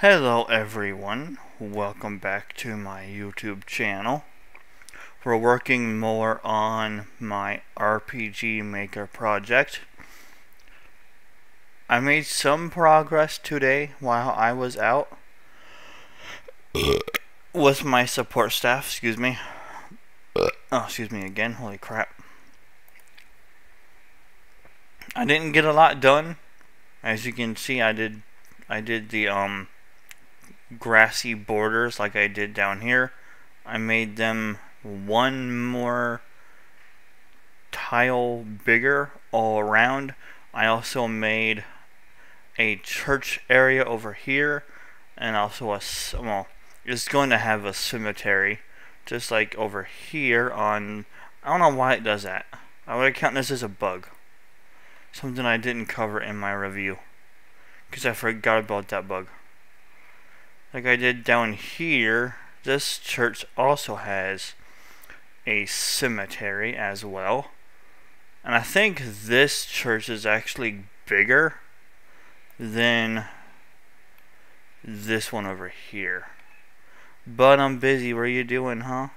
Hello everyone, welcome back to my YouTube channel. We're working more on my RPG Maker project. I made some progress today while I was out with my support staff, excuse me. Oh, excuse me again, holy crap. I didn't get a lot done. As you can see, I did I did the um grassy borders like I did down here. I made them one more tile bigger all around. I also made a church area over here and also a well it's going to have a cemetery just like over here on I don't know why it does that. I would count this as a bug. Something I didn't cover in my review because I forgot about that bug like I did down here, this church also has a cemetery as well. And I think this church is actually bigger than this one over here. But I'm busy. What are you doing, huh?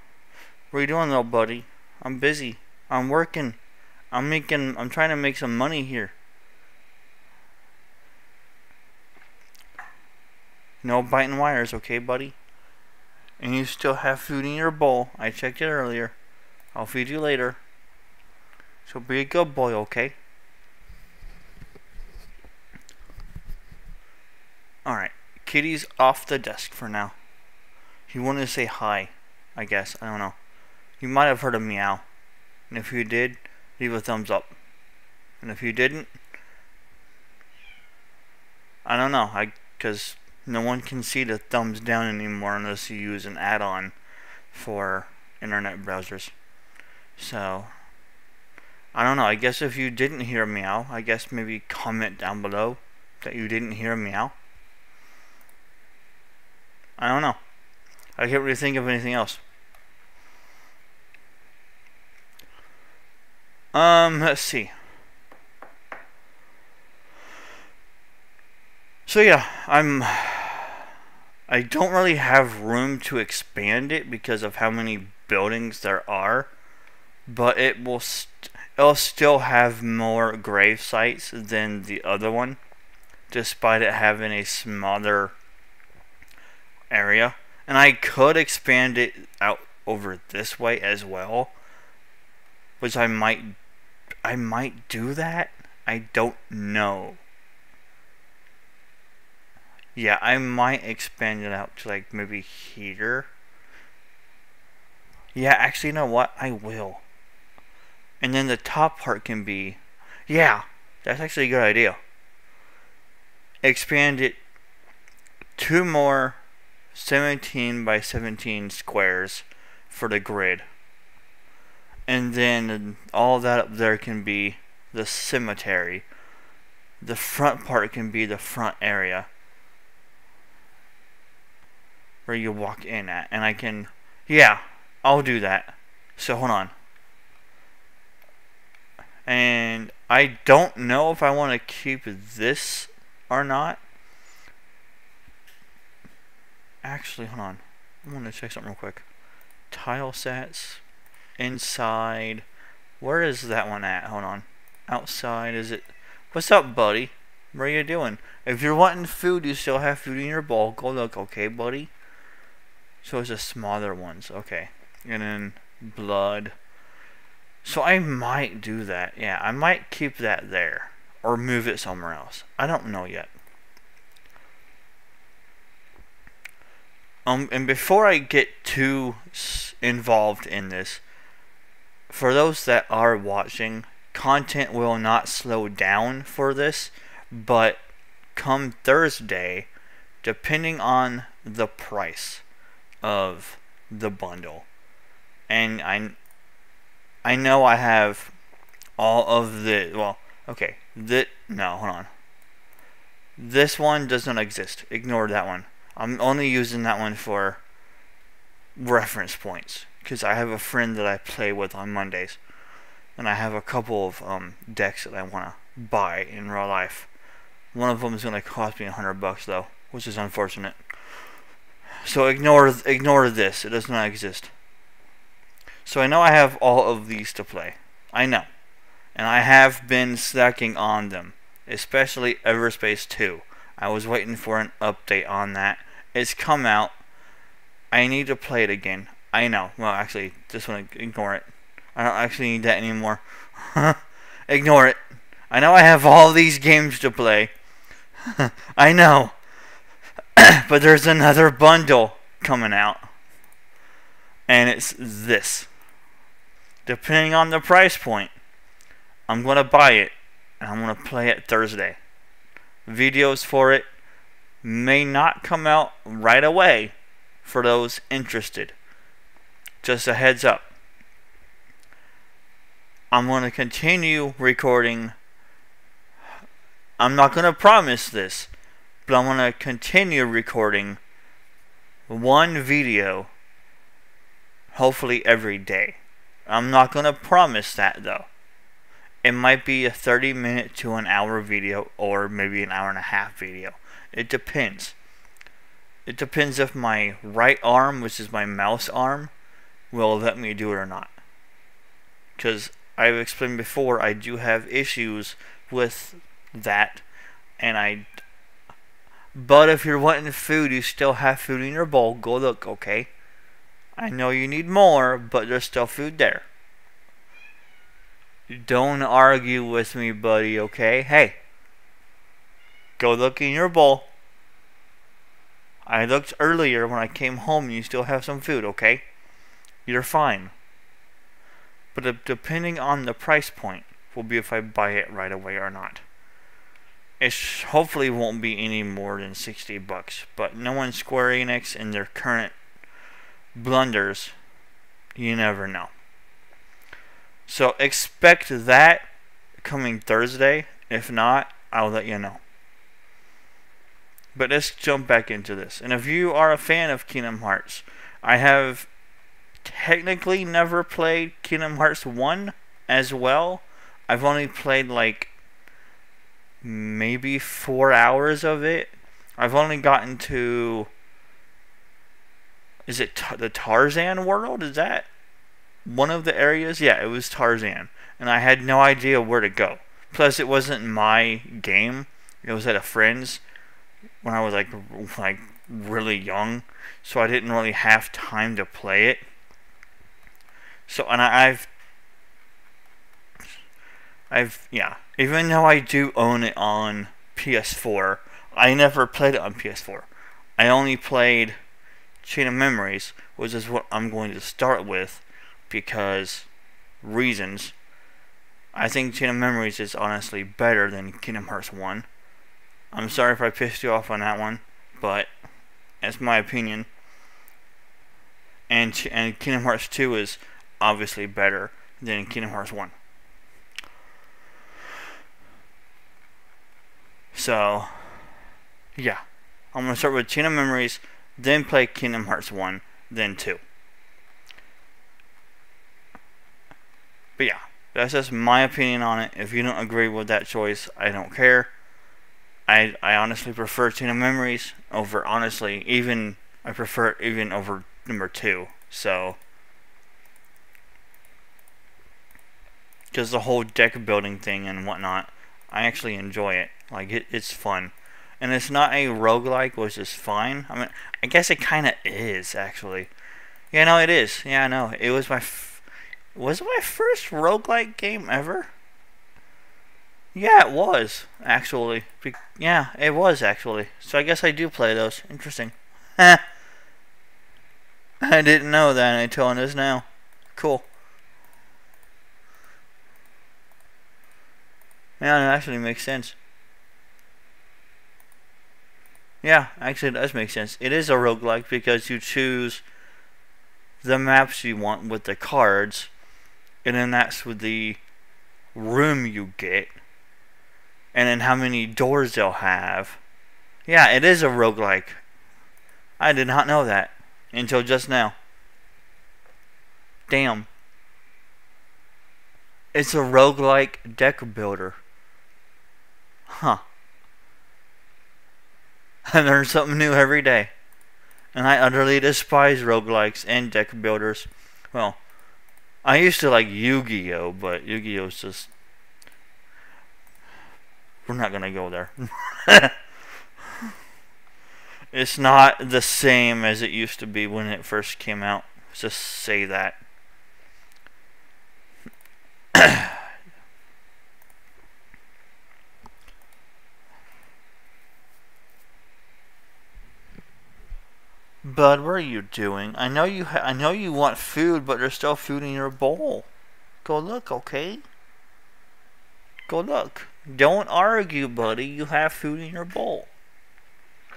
What are you doing, little buddy? I'm busy. I'm working. I'm making, I'm trying to make some money here. No biting wires, okay, buddy? And you still have food in your bowl. I checked it earlier. I'll feed you later. So be a good boy, okay? Alright. Kitty's off the desk for now. He wanted to say hi, I guess. I don't know. You might have heard a meow. And if you did, leave a thumbs up. And if you didn't, I don't know. I, because no one can see the thumbs down anymore unless you use an add-on for internet browsers. So, I don't know. I guess if you didn't hear meow, I guess maybe comment down below that you didn't hear meow. I don't know. I can't really think of anything else. Um, let's see. So yeah, I'm I don't really have room to expand it because of how many buildings there are, but it will st it'll still have more grave sites than the other one, despite it having a smaller area. And I could expand it out over this way as well, which I might I might do that. I don't know. Yeah, I might expand it out to like maybe here. Yeah, actually, you know what? I will. And then the top part can be... Yeah, that's actually a good idea. Expand it two more 17 by 17 squares for the grid. And then all that up there can be the cemetery. The front part can be the front area where you walk in at. And I can, yeah, I'll do that. So hold on. And I don't know if I want to keep this or not. Actually, hold on. I want to check something real quick. Tile sets. Inside. Where is that one at? Hold on. Outside, is it... What's up, buddy? What are you doing? If you're wanting food, you still have food in your bowl. Go look, okay, buddy? So it's the smaller ones. Okay. And then blood. So I might do that. Yeah, I might keep that there. Or move it somewhere else. I don't know yet. Um, and before I get too involved in this, for those that are watching, content will not slow down for this, but come Thursday, depending on the price, of the bundle. And I I know I have all of the well, okay. The no, hold on. This one does not exist. Ignore that one. I'm only using that one for reference points because I have a friend that I play with on Mondays, and I have a couple of um, decks that I want to buy in real life One of them is going to cost me a hundred bucks though, which is unfortunate. So ignore ignore this. It does not exist. So I know I have all of these to play. I know. And I have been stacking on them, especially Everspace 2. I was waiting for an update on that. It's come out. I need to play it again. I know. Well, actually, just want to ignore it. I don't actually need that anymore. ignore it. I know I have all these games to play. I know. but there's another bundle coming out. And it's this. Depending on the price point, I'm going to buy it and I'm going to play it Thursday. Videos for it may not come out right away for those interested. Just a heads up. I'm going to continue recording. I'm not going to promise this, but I'm going to continue recording one video hopefully every day. I'm not going to promise that though. It might be a 30 minute to an hour video or maybe an hour and a half video. It depends. It depends if my right arm, which is my mouse arm, will let me do it or not. Because I've explained before, I do have issues with that. And I. But if you're wanting food, you still have food in your bowl. Go look, okay? I know you need more, but there's still food there. Don't argue with me, buddy, okay? Hey. Go look in your bowl. I looked earlier when I came home and you still have some food, okay? You're fine. But depending on the price point will be if I buy it right away or not. It hopefully won't be any more than 60 bucks, but no knowing Square Enix and their current blunders, you never know. So expect that coming Thursday. If not, I'll let you know. But let's jump back into this. And if you are a fan of Kingdom Hearts, I have technically never played Kingdom Hearts 1 as well. I've only played like maybe four hours of it. I've only gotten to. Is it the Tarzan world? Is that one of the areas? Yeah, it was Tarzan. And I had no idea where to go. Plus, it wasn't my game. It was at a friend's when I was like like really young, so I didn't really have time to play it. So and I, I've I've yeah, even though I do own it on PS4, I never played it on PS4. I only played Chain of Memories, which is what I'm going to start with because reasons. I think Chain of Memories is honestly better than Kingdom Hearts 1. I'm sorry if I pissed you off on that one, but that's my opinion. And and Kingdom Hearts 2 is obviously better than Kingdom Hearts 1. So, yeah. I'm going to start with Chain of Memories, then play Kingdom Hearts 1, then 2. But yeah, that's just my opinion on it. If you don't agree with that choice, I don't care. I I honestly prefer Chain of Memories over honestly even I prefer even over number two. So because the whole deck building thing and whatnot, I actually enjoy it. Like it, it's fun. And it's not a roguelike, which is fine. I mean, I guess it kind of is actually. Yeah, no, it is. Yeah, I know. It was my was it my first roguelike game ever? Yeah, it was, actually. Be yeah, it was, actually. So I guess I do play those. Interesting. I didn't know that until it is now. Cool. Yeah, it actually makes sense. Yeah, actually it does make sense. It is a roguelike because you choose the maps you want with the cards, and then that's with the room you get and then how many doors they'll have. Yeah, it is a roguelike. I did not know that until just now. Damn. It's a roguelike deck builder. Huh. I learn something new every day. And I utterly despise roguelikes and deck builders. Well, I used to like Yu-Gi-Oh, but Yu-Gi-Oh's just... We're not gonna go there. it's not the same as it used to be when it first came out. Just say that. Bud, what are you doing? I know you. I know you want food, but there's still food in your bowl. Go look, okay? Go look. Don't argue, buddy. You have food in your bowl.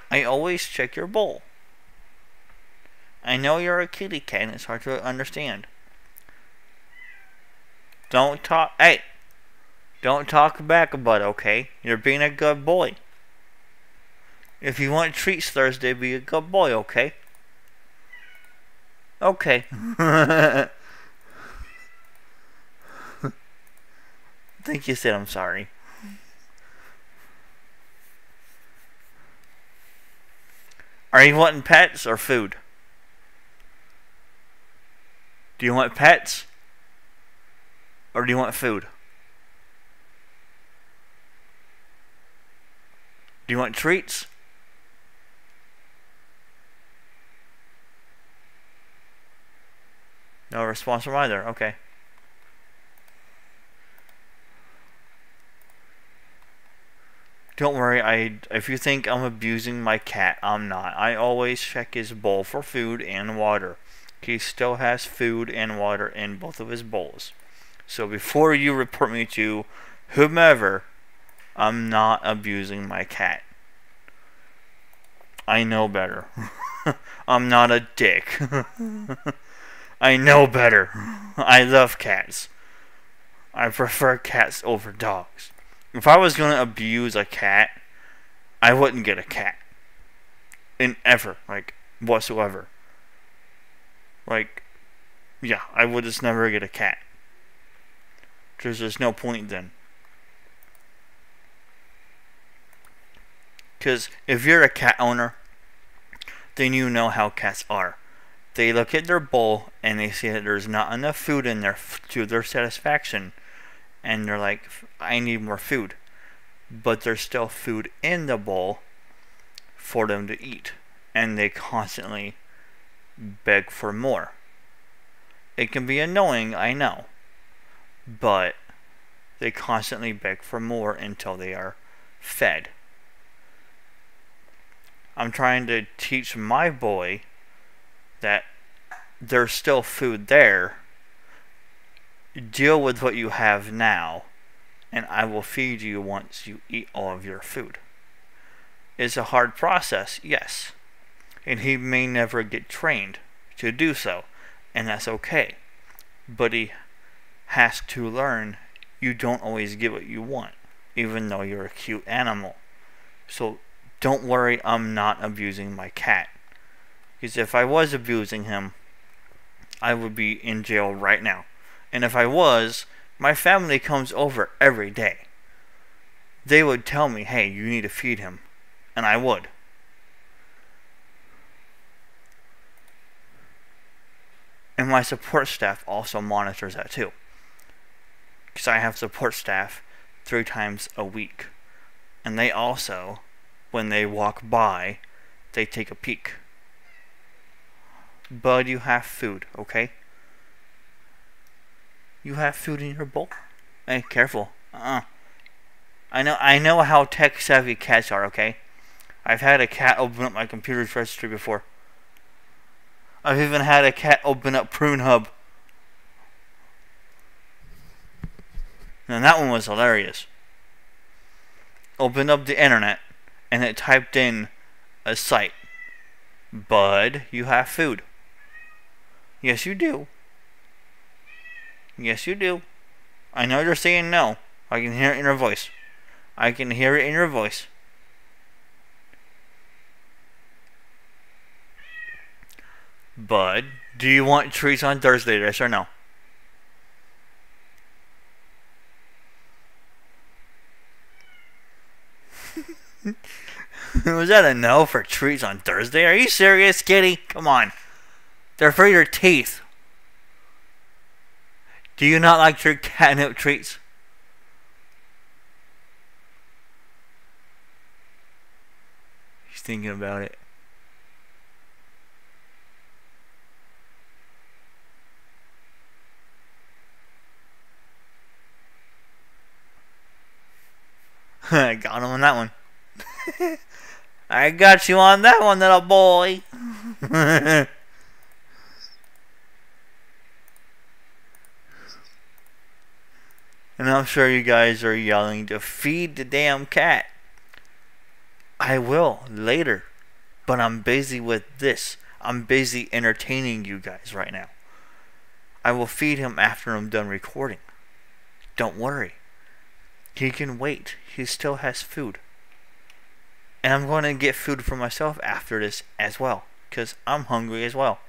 I always check your bowl. I know you're a kitty cat and it's hard to understand. Don't talk. Hey! Don't talk back it, okay? You're being a good boy. If you want treats Thursday, be a good boy, okay? Okay. I think you said I'm sorry. Are you wanting pets or food? Do you want pets? Or do you want food? Do you want treats? No response from either. Okay. Don't worry, I if you think I'm abusing my cat, I'm not. I always check his bowl for food and water. He still has food and water in both of his bowls. So before you report me to whomever, I'm not abusing my cat. I know better. I'm not a dick. I know better. I love cats. I prefer cats over dogs. If I was going to abuse a cat, I wouldn't get a cat. In ever. Like, whatsoever. Like, yeah, I would just never get a cat. There's just no point then. Because if you're a cat owner, then you know how cats are they look at their bowl and they see that there's not enough food in there to their satisfaction. And they're like I need more food. But there's still food in the bowl for them to eat. And they constantly beg for more. It can be annoying I know. But they constantly beg for more until they are fed. I'm trying to teach my boy that there's still food there. Deal with what you have now, and I will feed you once you eat all of your food. It's a hard process, yes, and he may never get trained to do so, and that's okay. But he has to learn you don't always get what you want, even though you're a cute animal. So don't worry, I'm not abusing my cat. Because if I was abusing him, I would be in jail right now. And if I was, my family comes over every day. They would tell me, hey, you need to feed him. And I would. And my support staff also monitors that too. Because I have support staff three times a week. And they also, when they walk by, they take a peek. But you have food, okay? You have food in your bowl? Hey, careful. Uh-uh. I know I know how tech savvy cats are, okay? I've had a cat open up my computer's registry before. I've even had a cat open up Prune Hub. And that one was hilarious. Opened up the internet and it typed in a site. Bud, you have food. Yes, you do. Yes, you do. I know you're saying no. I can hear it in your voice. I can hear it in your voice. Bud, do you want treats on Thursday, yes or no? Was that a no for treats on Thursday? Are you serious, kitty? Come on. They're for your teeth. Do you not like your catnip treats? He's thinking about it. I got him on that one. I got you on that one, little boy. and I'm sure you guys are yelling to feed the damn cat. I will later, but I'm busy with this. I'm busy entertaining you guys right now. I will feed him after I'm done recording. Don't worry. He can wait. He still has food. And I'm going to get food for myself after this as well. Because I'm hungry as well.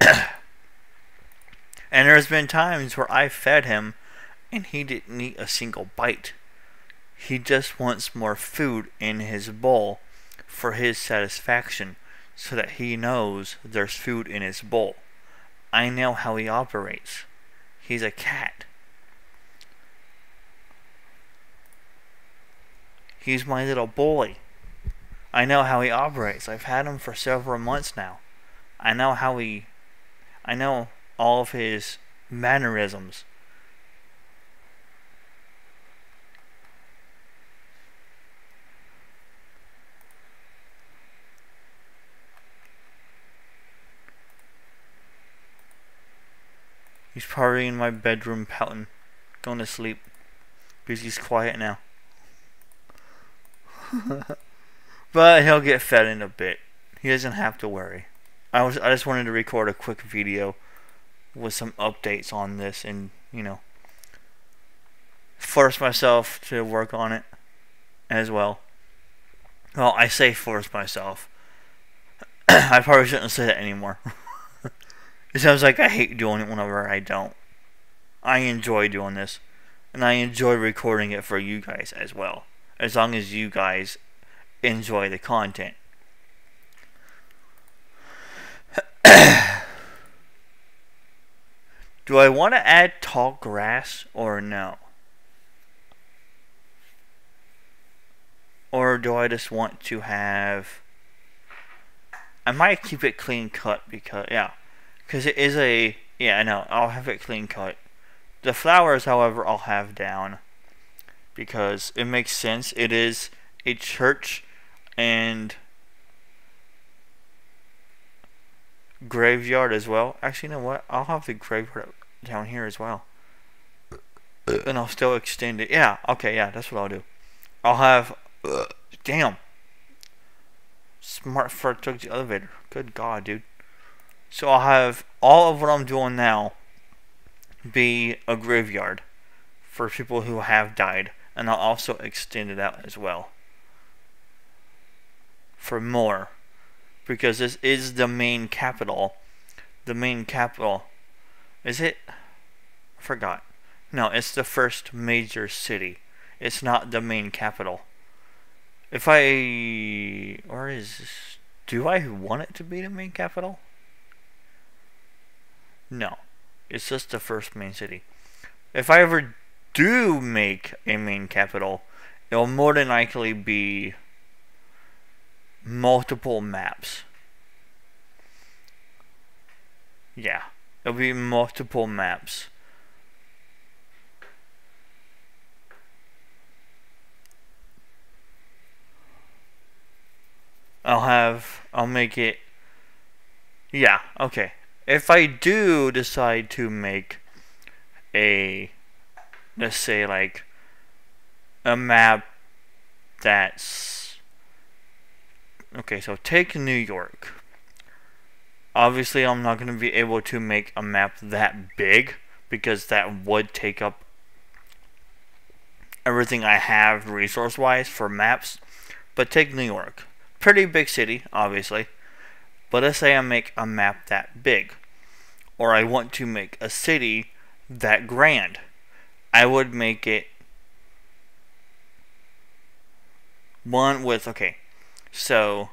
and there's been times where I fed him and he didn't eat a single bite. He just wants more food in his bowl for his satisfaction so that he knows there's food in his bowl. I know how he operates. He's a cat. He's my little boy. I know how he operates. I've had him for several months now. I know how he. I know all of his mannerisms. He's probably in my bedroom pouting, going to sleep, because he's quiet now. but he'll get fed in a bit. He doesn't have to worry. I was I just wanted to record a quick video with some updates on this and, you know, force myself to work on it as well. Well, I say force myself. I probably shouldn't say that anymore. it sounds like I hate doing it whenever I don't. I enjoy doing this. And I enjoy recording it for you guys as well as long as you guys enjoy the content. Do I want to add tall grass or no? Or do I just want to have... I might keep it clean cut because, yeah. Because it is a... Yeah, I know. I'll have it clean cut. The flowers, however, I'll have down because it makes sense. It is a church and graveyard as well. Actually, you know what? I'll have the graveyard down here as well. And I'll still extend it. Yeah, okay, yeah, that's what I'll do. I'll have... damn. Smart fart took the elevator. Good God, dude. So I'll have all of what I'm doing now be a graveyard for people who have died and I'll also extend it out as well for more because this is the main capital the main capital is it? I forgot. No it's the first major city. It's not the main capital. If I or is do I want it to be the main capital? No it's just the first main city. If I ever do make a main capital, it'll more than likely be multiple maps. Yeah, it'll be multiple maps. I'll have, I'll make it, yeah, okay. If I do decide to make a let's say like a map that's okay so take New York obviously I'm not going to be able to make a map that big because that would take up everything I have resource wise for maps. But take New York. Pretty big city obviously. But let's say I make a map that big or I want to make a city that grand I would make it one with okay, so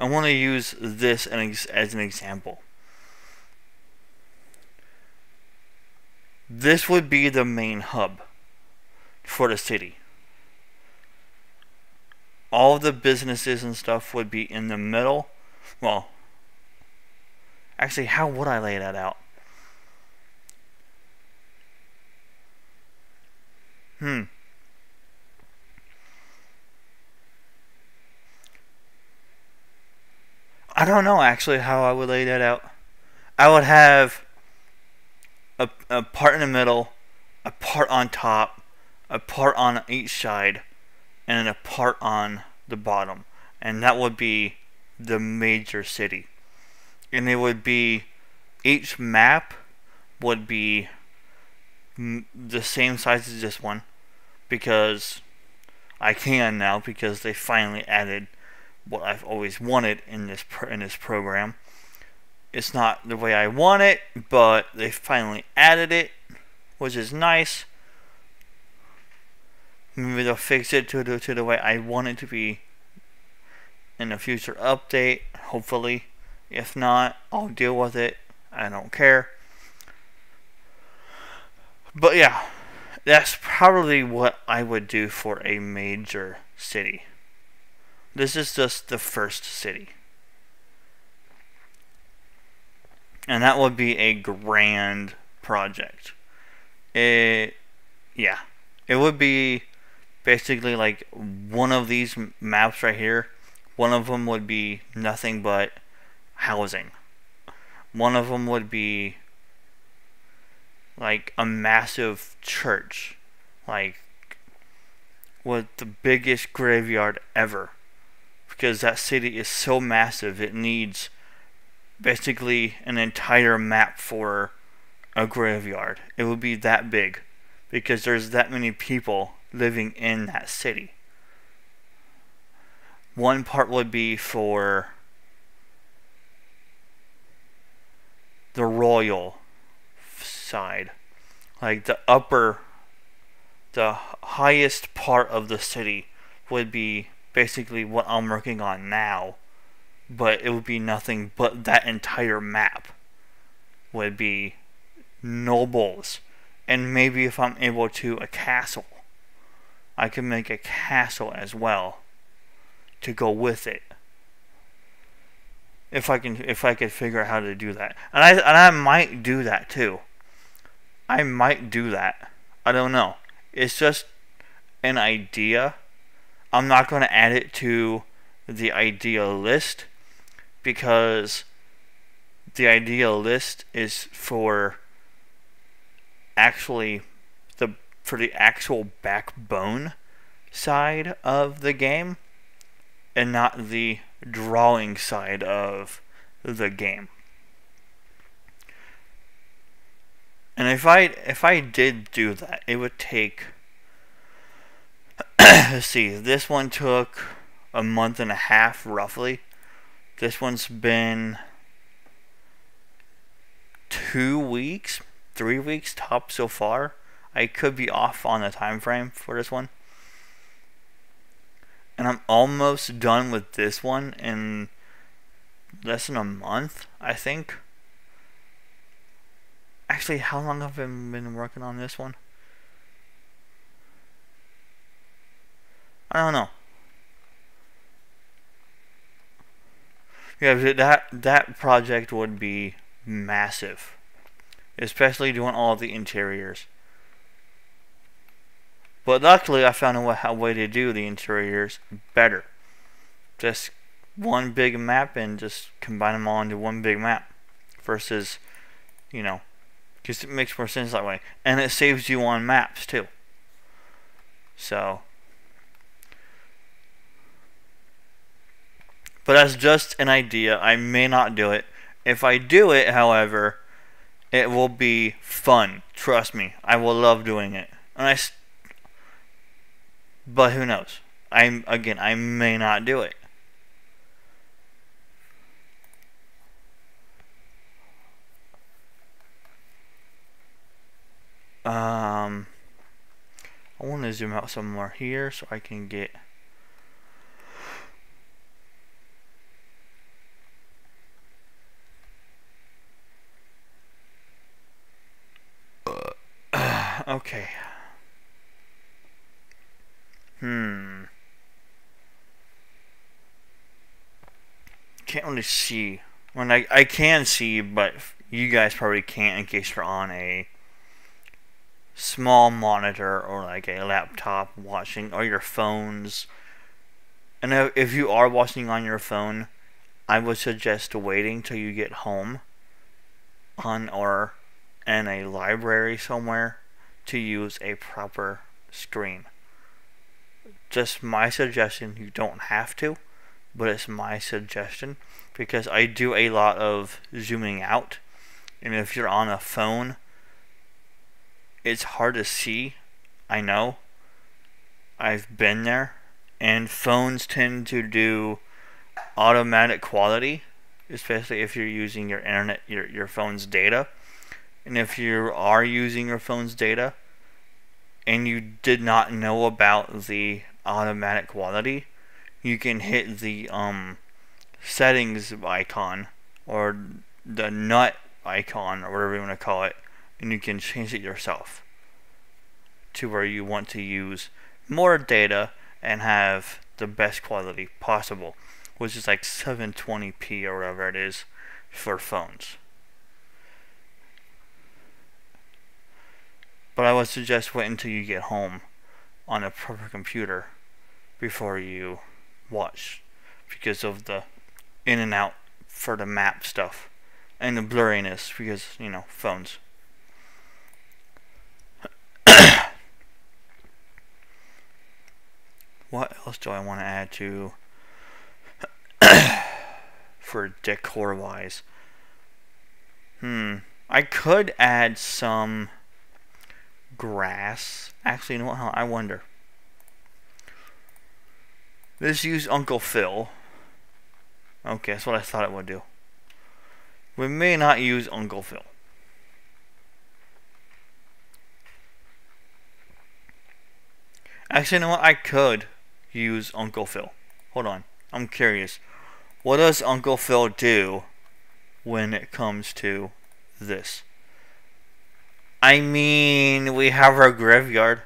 I want to use this as an example. This would be the main hub for the city. All the businesses and stuff would be in the middle. Well, actually, how would I lay that out? Hmm. I don't know actually how I would lay that out. I would have a, a part in the middle, a part on top, a part on each side, and a part on the bottom. And that would be the major city. And it would be, each map would be the same size as this one. Because I can now because they finally added what I've always wanted in this in this program. It's not the way I want it, but they finally added it, which is nice. Maybe they'll fix it to the to the way I want it to be in a future update, hopefully. If not, I'll deal with it. I don't care. But yeah, that's probably what I would do for a major city. This is just the first city. And that would be a grand project. It, yeah. It would be basically like one of these maps right here. One of them would be nothing but housing. One of them would be like a massive church. Like with the biggest graveyard ever because that city is so massive it needs basically an entire map for a graveyard. It would be that big because there's that many people living in that city. One part would be for the royal side, like the upper, the highest part of the city would be basically what I'm working on now, but it would be nothing but that entire map would be nobles. And maybe if I'm able to, a castle. I can make a castle as well to go with it. If I can, if I could figure out how to do that, and I and I might do that too. I might do that. I don't know. It's just an idea I'm not going to add it to the ideal list because the ideal list is for actually the for the actual backbone side of the game and not the drawing side of the game. And if I if I did do that, it would take let's see, this one took a month and a half roughly. This one's been two weeks, three weeks top so far. I could be off on the time frame for this one. And I'm almost done with this one in less than a month, I think. Actually, how long have I been working on this one? I don't know. Yeah, that that project would be massive, especially doing all the interiors. But luckily, I found a, way to do the interiors better. Just one big map and just combine them all into one big map, versus, you know, because it makes more sense that way, and it saves you on maps too. So But that's just an idea. I may not do it. If I do it, however, it will be fun. Trust me. I will love doing it. And I but who knows? I'm again, I may not do it. Um I want to zoom out some more here so I can get okay. Hmm. Can't really see. When I I can see, but you guys probably can't in case you're on a small monitor or like a laptop watching or your phones. And if you are watching on your phone, I would suggest waiting till you get home on or in a library somewhere to use a proper screen. Just my suggestion, you don't have to, but it's my suggestion because I do a lot of zooming out. And if you're on a phone, it's hard to see. I know. I've been there. And phones tend to do automatic quality, especially if you're using your internet, your, your phone's data. And if you are using your phone's data and you did not know about the automatic quality, you can hit the um, settings icon or the nut icon or whatever you want to call it and you can change it yourself to where you want to use more data and have the best quality possible, which is like 720p or whatever it is for phones. But I would suggest wait until you get home on a proper computer before you watch because of the in and out for the map stuff and the blurriness because, you know, phones. what else do I want to add to for decor wise? Hmm. I could add some grass. Actually, you know what? I wonder. Let's use Uncle Phil. Okay, that's what I thought it would do. We may not use Uncle Phil. Actually, you know what? I could use Uncle Phil. Hold on. I'm curious. What does Uncle Phil do when it comes to this? I mean, we have our graveyard.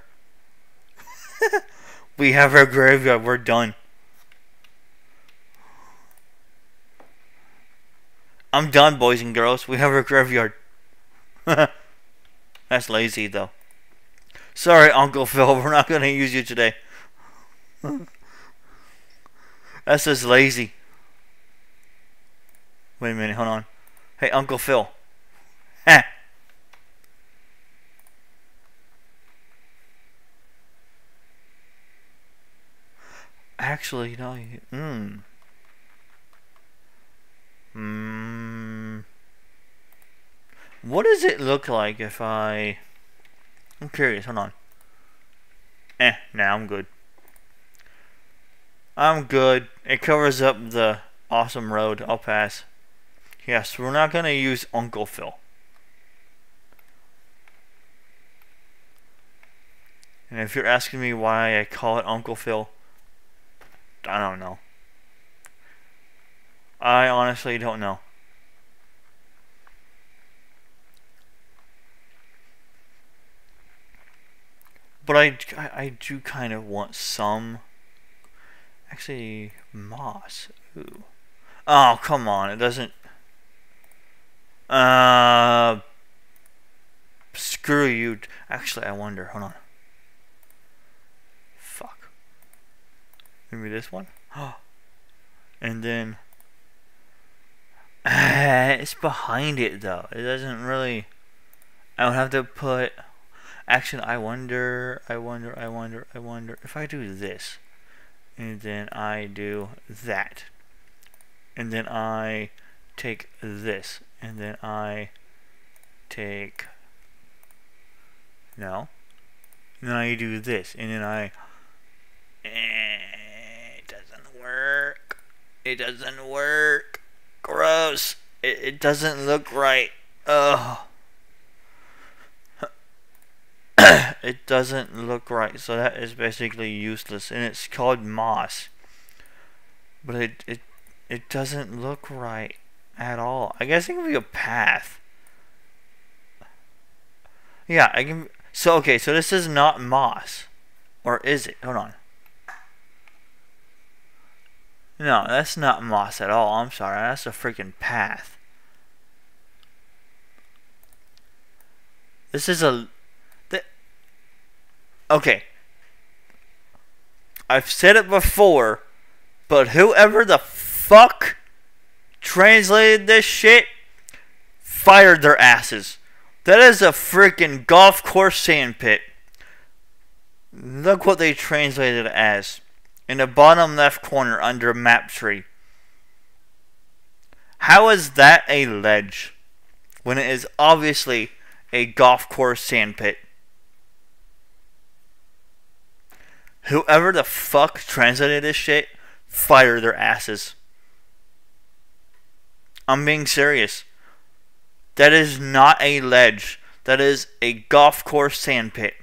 we have our graveyard. We're done. I'm done, boys and girls. We have our graveyard. That's lazy, though. Sorry, Uncle Phil. We're not going to use you today. That's just lazy. Wait a minute, hold on. Hey, Uncle Phil. Ha! Actually, no. Hmm. Hmm. What does it look like if I... I'm curious, hold on. Eh, now nah, I'm good. I'm good. It covers up the awesome road. I'll pass. Yes, we're not going to use Uncle Phil. And if you're asking me why I call it Uncle Phil, I don't know. I honestly don't know. But I, I, I do kind of want some Actually, moss. Ooh. Oh, come on. It doesn't... Uh... Screw you. Actually, I wonder. Hold on. Fuck. Maybe this one? and then... it's behind it, though. It doesn't really... I would have to put... Actually, I wonder, I wonder, I wonder, I wonder... If I do this and then I do that and then I take this and then I take no and then I do this and then I eh, work it doesn't work gross it, it doesn't look right oh it doesn't look right. So that is basically useless. And it's called moss. But it, it, it doesn't look right at all. I guess it can be a path. Yeah, I can... So, okay, so this is not moss. Or is it? Hold on. No, that's not moss at all. I'm sorry. That's a freaking path. This is a... Th okay. I've said it before, but whoever the fuck translated this shit fired their asses. That is a freaking golf course sandpit. Look what they translated as. In the bottom left corner under a map tree. How is that a ledge? When it is obviously a golf course sandpit. Whoever the fuck translated this shit, fire their asses. I'm being serious. That is not a ledge. That is a golf course sandpit.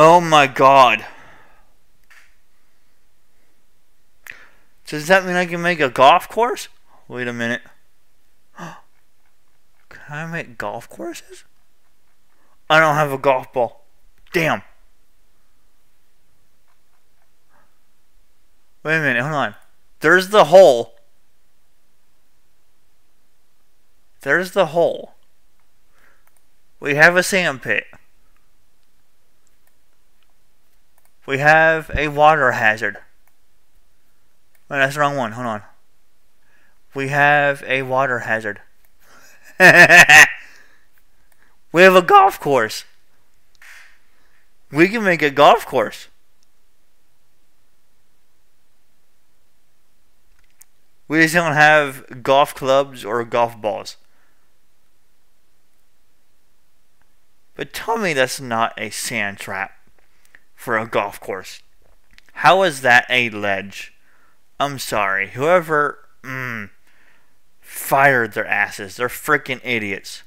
Oh my god. Does that mean I can make a golf course? Wait a minute. Can I make golf courses? I don't have a golf ball. Damn. Wait a minute, hold on. There's the hole. There's the hole. We have a sand pit. We have a water hazard. Wait, that's the wrong one. Hold on. We have a water hazard. we have a golf course. We can make a golf course. We just don't have golf clubs or golf balls. But tell me that's not a sand trap for a golf course. How is that a ledge? I'm sorry. Whoever mm, fired their asses. They're freaking idiots.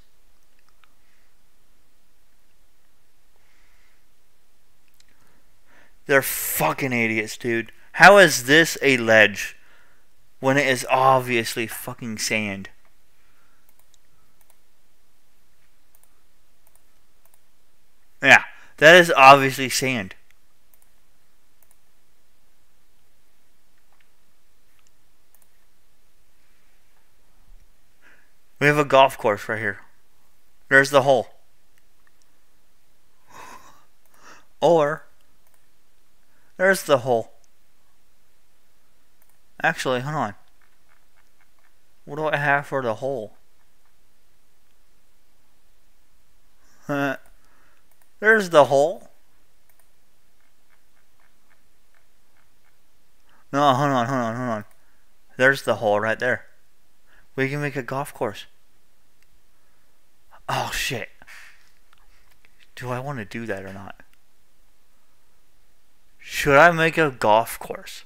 They're fucking idiots, dude. How is this a ledge? when it is obviously fucking sand. Yeah, that is obviously sand. We have a golf course right here. There's the hole. Or, there's the hole. Actually, hold on. What do I have for the hole? There's the hole. No, hold on, hold on, hold on. There's the hole right there. We can make a golf course. Oh, shit. Do I want to do that or not? Should I make a golf course?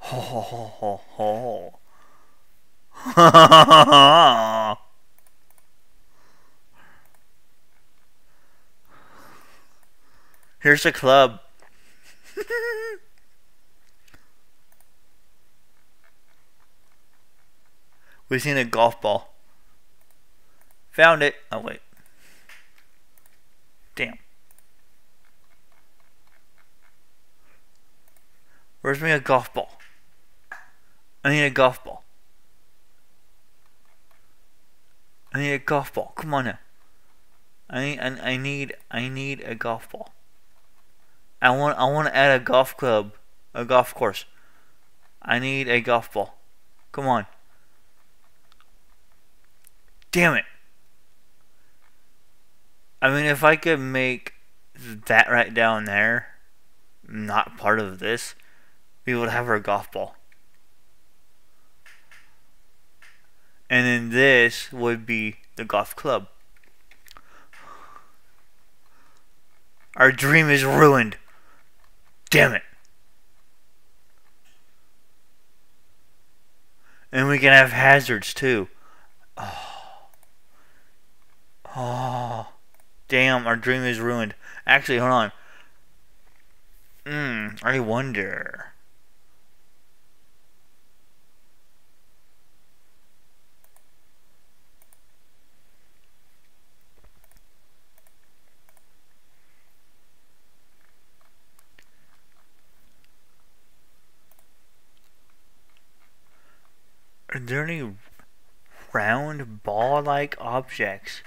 Ho ho ho ho ho. Here's a club. We've seen a golf ball. Found it. Oh, wait. Damn. Where's me a golf ball? I need a golf ball. I need a golf ball. Come on now. I need, I, need, I need a golf ball. I want, I want to add a golf club, a golf course. I need a golf ball. Come on. Damn it. I mean, if I could make that right down there not part of this, we would have our golf ball. and then this would be the golf club. Our dream is ruined. Damn it. And we can have hazards too. Oh. Oh. Damn, our dream is ruined. Actually, hold on. Hmm, I wonder. Are there any round ball-like objects?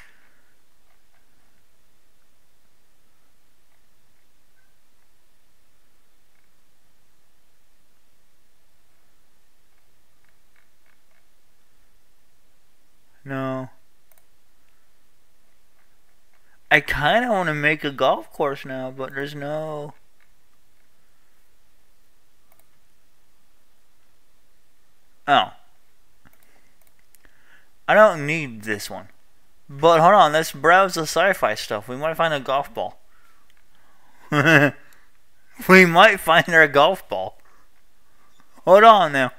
No. I kind of want to make a golf course now, but there's no... Oh. I don't need this one. But hold on, let's browse the sci-fi stuff. We might find a golf ball. we might find our golf ball. Hold on now.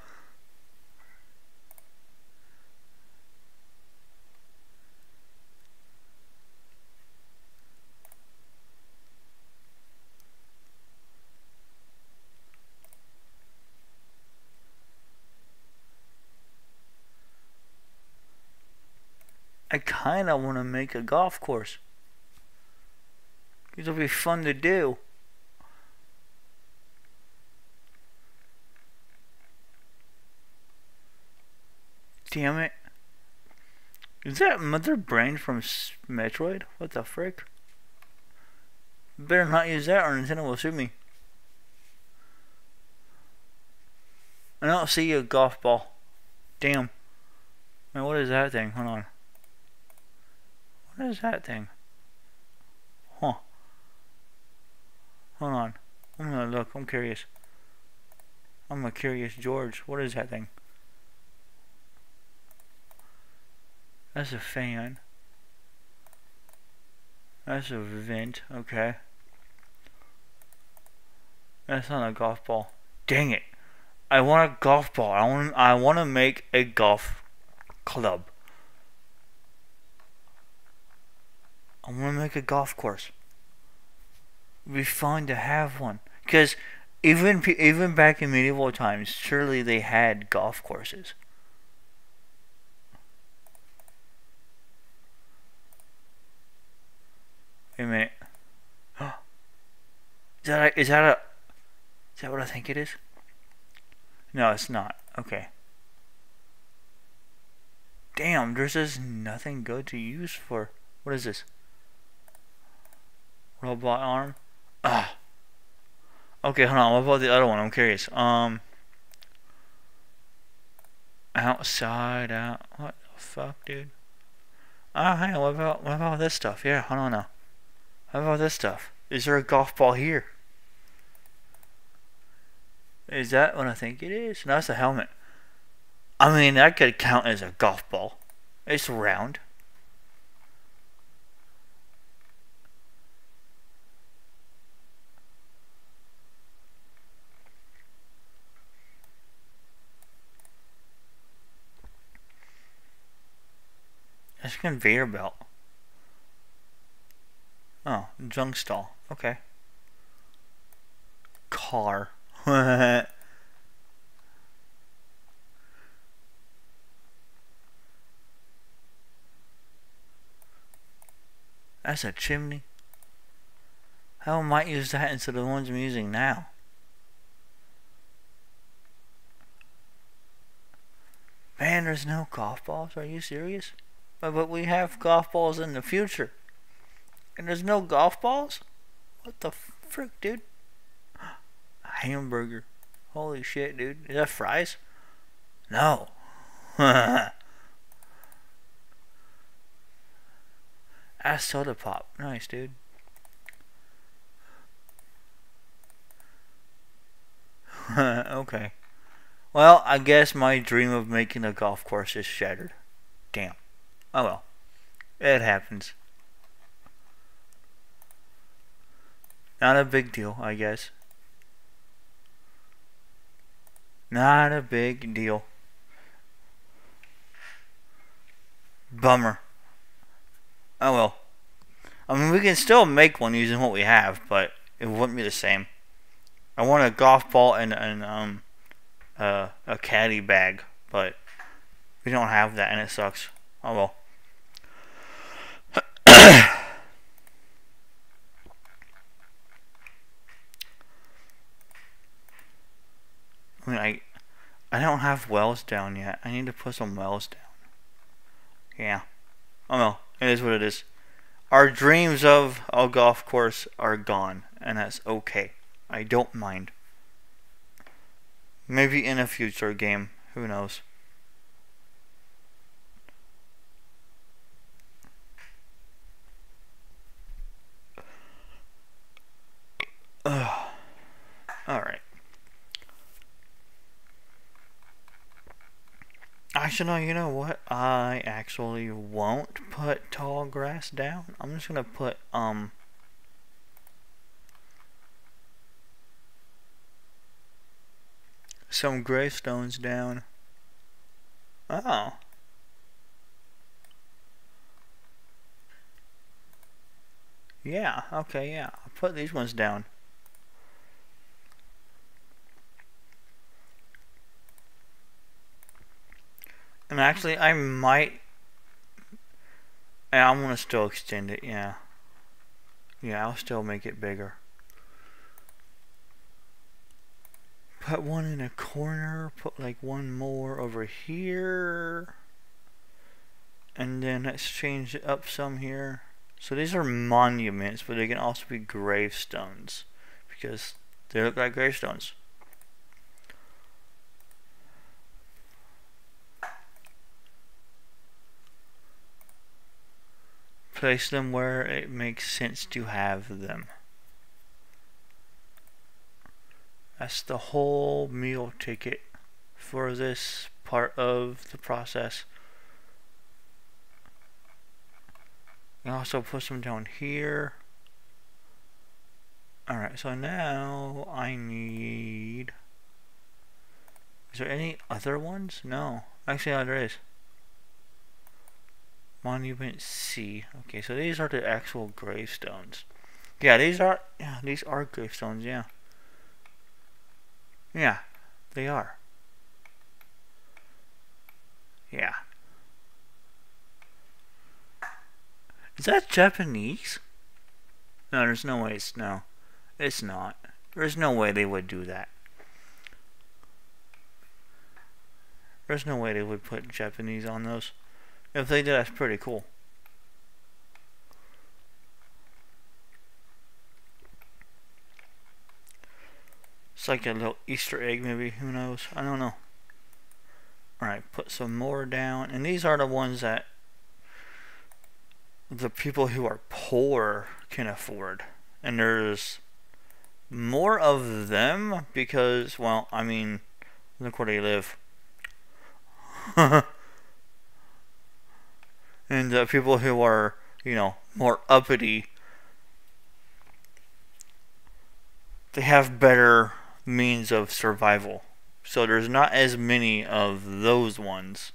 I kind of want to make a golf course. It'll be fun to do. Damn it. Is that Mother Brain from Metroid? What the frick? Better not use that or Nintendo will sue me. I don't see a golf ball. Damn. Man, what is that thing? Hold on. What is that thing? Huh. Hold on. I'm gonna look. I'm curious. I'm a curious George. What is that thing? That's a fan. That's a vent. Okay. That's not a golf ball. Dang it. I want a golf ball. I want I want to make a golf club. I want to make a golf course. It'd be fun to have one because even even back in medieval times, surely they had golf courses. Wait a minute. Is that a, is that a is that what I think it is? No, it's not. Okay. Damn, there's just nothing good to use for. What is this? Robot arm. Okay, hold on. What about the other one? I'm curious. Um. Outside out. What the fuck, dude? Ah, hang on. What about what about this stuff? Yeah, hold on now. How about this stuff? Is there a golf ball here? Is that what I think it is? No, it's a helmet. I mean, that could count as a golf ball. It's round. That's a conveyor belt. Oh, junk stall. Okay. Car. That's a chimney. How I might use that instead of the ones I'm using now. Man, there's no golf balls. Are you serious? But, but we have golf balls in the future. And there's no golf balls? What the frick, dude? Hamburger. Holy shit, dude. Is that fries? No. That's soda pop. Nice, dude. okay. Well, I guess my dream of making a golf course is shattered. Damn. Oh well. It happens. Not a big deal, I guess. Not a big deal. Bummer. Oh well. I mean, we can still make one using what we have, but it wouldn't be the same. I want a golf ball and, and um, uh, a caddy bag, but we don't have that and it sucks. Oh well. I mean, I, I don't have wells down yet. I need to put some wells down. Yeah. Oh well, it is what it is. Our dreams of a golf course are gone, and that's okay. I don't mind. Maybe in a future game, who knows. Alright. Actually, no, you know what? I actually won't put tall grass down. I'm just gonna put, um... Some gravestones down. Oh. Yeah, okay, yeah. I'll put these ones down. And actually, I might... I'm to still extend it, yeah. Yeah, I'll still make it bigger. Put one in a corner, put like one more over here. And then let's change it up some here. So these are monuments, but they can also be gravestones. Because they look like gravestones. Place them where it makes sense to have them. That's the whole meal ticket for this part of the process. And also put some down here. Alright, so now I need... Is there any other ones? No. Actually, no, there is. Monument C. Okay, so these are the actual gravestones. Yeah, these are yeah, these are gravestones, yeah. Yeah, they are. Yeah. Is that Japanese? No, there's no way it's no. It's not. There's no way they would do that. There's no way they would put Japanese on those. If they did, that's pretty cool. It's like a little Easter egg, maybe. Who knows? I don't know. Alright, put some more down. And these are the ones that the people who are poor can afford. And there's more of them because, well, I mean, look where they live. and uh, people who are you know more uppity they have better means of survival. So there's not as many of those ones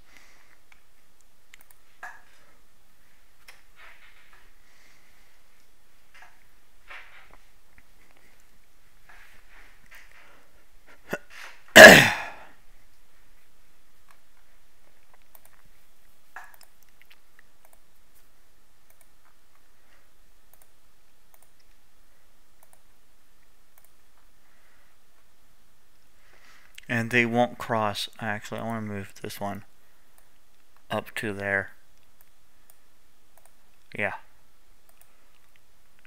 and they won't cross. Actually I want to move this one up to there. Yeah.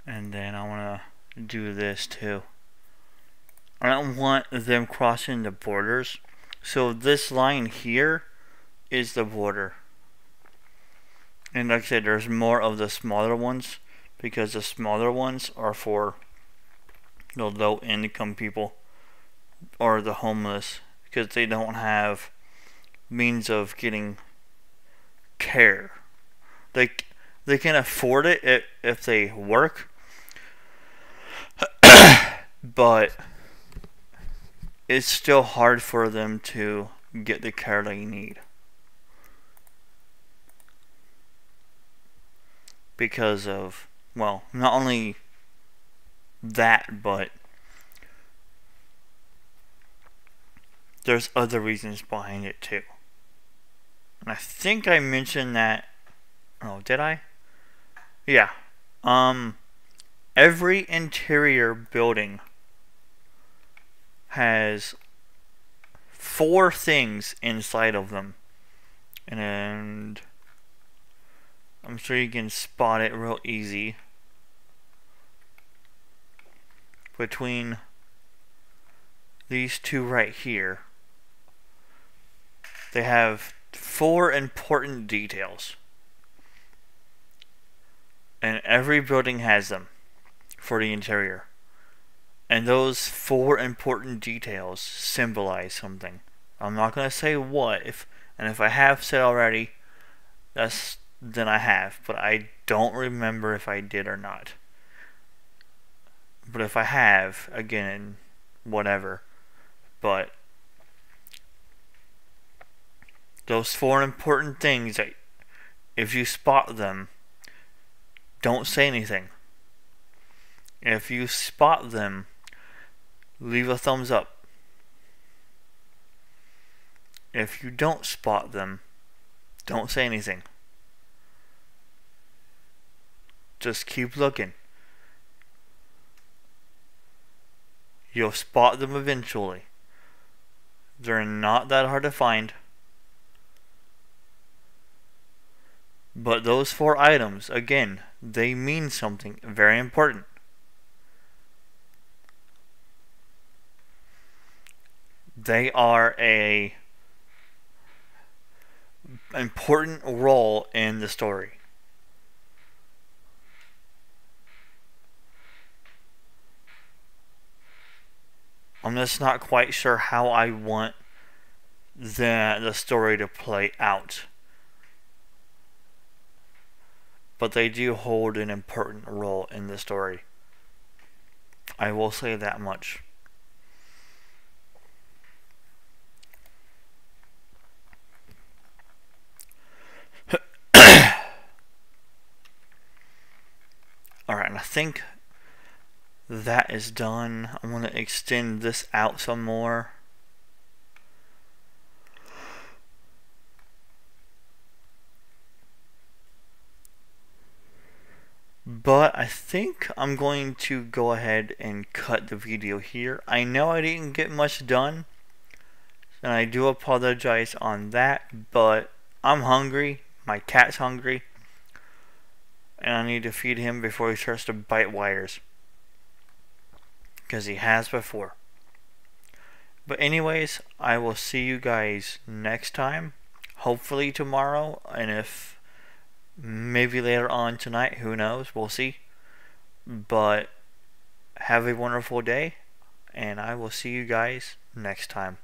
And then I want to do this too. I don't want them crossing the borders. So this line here is the border. And like I said there's more of the smaller ones because the smaller ones are for the low income people or the homeless because they don't have means of getting care. They they can afford it if, if they work, but it's still hard for them to get the care they need. because of, well, not only that, but there's other reasons behind it too. And I think I mentioned that. Oh, did I? Yeah. Um, every interior building has four things inside of them. And I'm sure you can spot it real easy. Between these two right here, they have four important details. And every building has them for the interior. And those four important details symbolize something. I'm not going to say what, if and if I have said already, that's then I have, but I don't remember if I did or not. But if I have, again, whatever. But those four important things that if you spot them, don't say anything. If you spot them, leave a thumbs up. If you don't spot them, don't say anything. Just keep looking. You'll spot them eventually. They're not that hard to find. But those four items, again, they mean something very important. They are a important role in the story. I'm just not quite sure how I want the the story to play out. But they do hold an important role in the story. I will say that much. Alright, and I think that is done. I'm going to extend this out some more. But I think I'm going to go ahead and cut the video here. I know I didn't get much done. And I do apologize on that. But I'm hungry. My cat's hungry. And I need to feed him before he starts to bite wires. Because he has before. But anyways, I will see you guys next time. Hopefully tomorrow. And if maybe later on tonight, who knows? We'll see. But have a wonderful day. And I will see you guys next time.